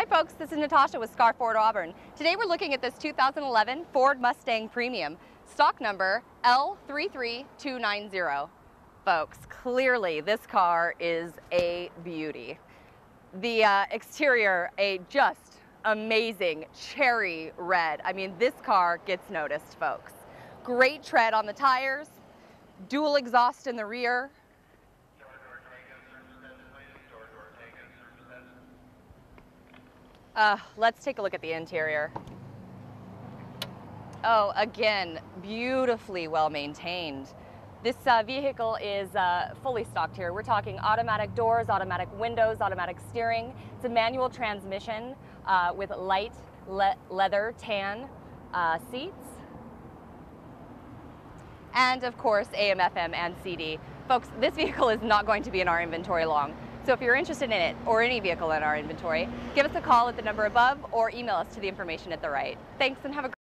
Hi folks, this is Natasha with Scarff Ford Auburn. Today we're looking at this 2011 Ford Mustang Premium, stock number L33290. Folks, clearly this car is a beauty. The uh, exterior, a just amazing cherry red. I mean, this car gets noticed, folks. Great tread on the tires, dual exhaust in the rear, Uh, let's take a look at the interior. Oh, again, beautifully well maintained. This uh, vehicle is uh, fully stocked here. We're talking automatic doors, automatic windows, automatic steering. It's a manual transmission uh, with light le leather tan uh, seats. And of course, AM, FM, and CD. Folks, this vehicle is not going to be in our inventory long. So if you're interested in it or any vehicle in our inventory, give us a call at the number above or email us to the information at the right. Thanks and have a